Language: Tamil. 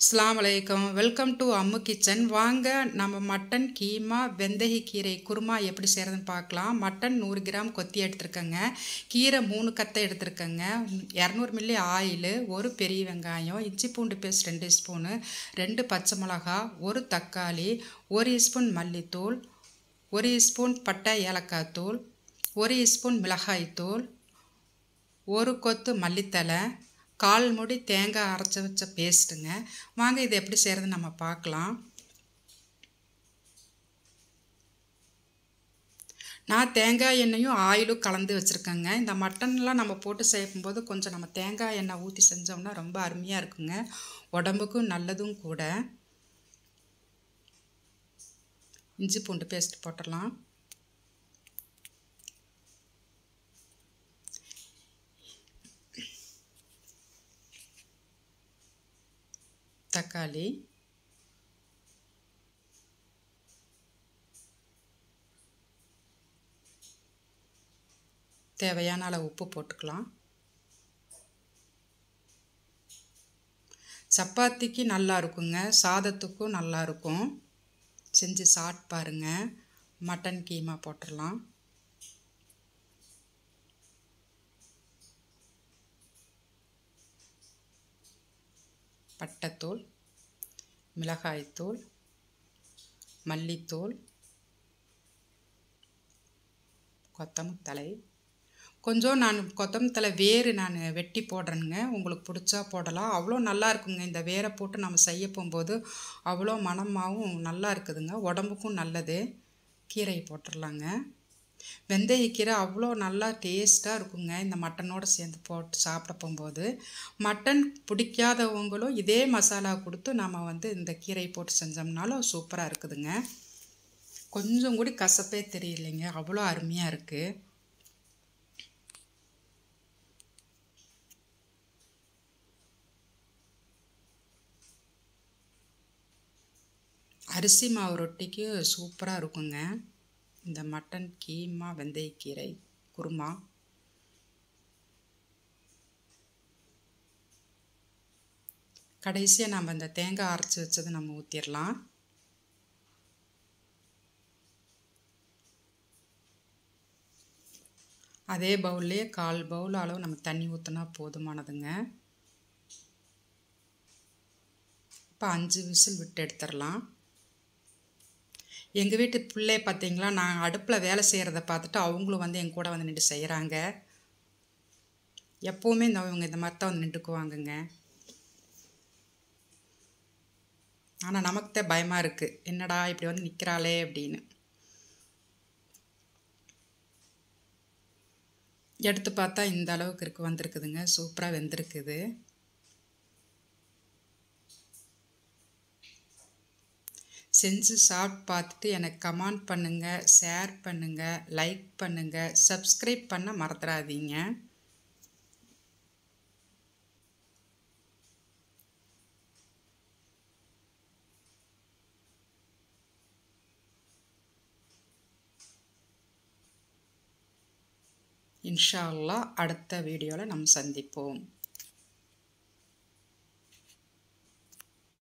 அஸ்லாம் வலைக்கம் வெல்கம் டு அம்மு கிச்சன். வாங்க நம்ம மட்டன் கீமா வெந்தய கீரை குருமா எப்படி செய்கிறதுன்னு பார்க்கலாம். மட்டன் நூறு கிராம் கொத்தி எடுத்துருக்கேங்க. கீரை மூணு கத்தை எடுத்துருக்கேங்க. இரநூறு மில்லி ஆயில் ஒரு பெரிய வெங்காயம் இஞ்சி பூண்டு பேஸ்ட் ரெண்டு ஸ்பூனு ரெண்டு பச்சை மிளகா ஒரு தக்காளி ஒரு ஸ்பூன் மல்லித்தூள் ஒரு ஸ்பூன் பட்டை ஏலக்காய் தூள் ஒரு ஸ்பூன் மிளகாய் தூள் ஒரு கொத்து மல்லித்தலை கால் முடி தேங்காய் அரைச்சி வச்ச பேஸ்ட்டுங்க வாங்க இது எப்படி செய்கிறதுன்னு நம்ம பார்க்கலாம். நான் தேங்காய் எண்ணெயும் ஆயிலும் கலந்து வச்சுருக்கேங்க. இந்த மட்டன்லாம் நம்ம போட்டு செய்யும்போது கொஞ்சம் நம்ம தேங்காய் எண்ணெய் ஊற்றி செஞ்சோம்னா ரொம்ப அருமையாக இருக்குங்க. உடம்புக்கும் நல்லதும் கூட. இஞ்சி பூண்டு பேஸ்ட் போட்டுடலாம். தக்காளி தேவையான அளவு உப்பு போட்டுக்கலாம். சப்பாத்திக்கு நல்லா இருக்குங்க. சாதத்துக்கும் நல்லா இருக்கும். செஞ்சு சாப்பிட்டு பாருங்க. மட்டன் கீமா போட்டுடலாம். பட்டைத்தூள் மிளகாய்த்தூள் மல்லித்தூள் கொத்தமல்லி கொஞ்சம் நான் கொத்தமல்லி வேறு நான் வெட்டி போடுறேனுங்க. உங்களுக்கு பிடிச்சா போடலாம். அவ்வளோ நல்லா இருக்குங்க. இந்த வேரை போட்டு நம்ம செய்ய போகும்போது அவ்வளோ மணமாகவும் நல்லா இருக்குதுங்க. உடம்புக்கும் நல்லது. கீரையை போட்டுடலாங்க. வெந்தயக்கீரை அவ்வளோ நல்லா டேஸ்ட்டாக இருக்குங்க. இந்த மட்டனோடு சேர்ந்து போட்டு சாப்பிட போகும்போது. மட்டன் பிடிக்காதவங்களும் இதே மசாலா கொடுத்து நம்ம வந்து இந்த கீரை போட்டு செஞ்சோம்னாலும் சூப்பராக இருக்குதுங்க. கொஞ்சம் கூட கசப்பே தெரியலைங்க. அவ்வளோ அருமையாக இருக்குது அரிசி மாவு ரொட்டிக்கு சூப்பராக இருக்குங்க. இந்த மட்டன் கீமா வெந்தயக்கீரை குருமா. கடைசியாக நம்ம இந்த தேங்காய் அரைச்சி வச்சது நம்ம ஊற்றிடலாம் அதே பவுல்லையே கால் பவுல் அளவு நம்ம தண்ணி ஊற்றினா போதுமானதுங்க. இப்போ அஞ்சு விசில் விட்டு எடுத்துடலாம் எங்கள் வீட்டு பிள்ளை பார்த்தீங்களா நான் அடுப்பில் வேலை செய்கிறத பார்த்துட்டு அவங்களும் வந்து என் கூட வந்து நின்று செய்கிறாங்க எப்போவுமே இந்த இவங்க இந்த மாதிரி தான் வந்து நின்றுக்குவாங்கங்க. ஆனால் நமக்கு தான் பயமாக இருக்குது என்னடா இப்படி வந்து நிற்கிறாளே அப்படின்னு. எடுத்து பார்த்தா இந்த அளவுக்கு இருக்கு வந்திருக்குதுங்க. சூப்பராக வெந்திருக்குது. செஞ்சு சாப்பிட்டு பார்த்துட்டு எனக்கு கமெண்ட் பண்ணுங்கள் ஷேர் பண்ணுங்கள் லைக் பண்ணுங்கள் சப்ஸ்கிரைப் பண்ண மறந்துடாதீங்க இன்ஷா அல்லா அடுத்த வீடியோவில் நம்ம சந்திப்போம்.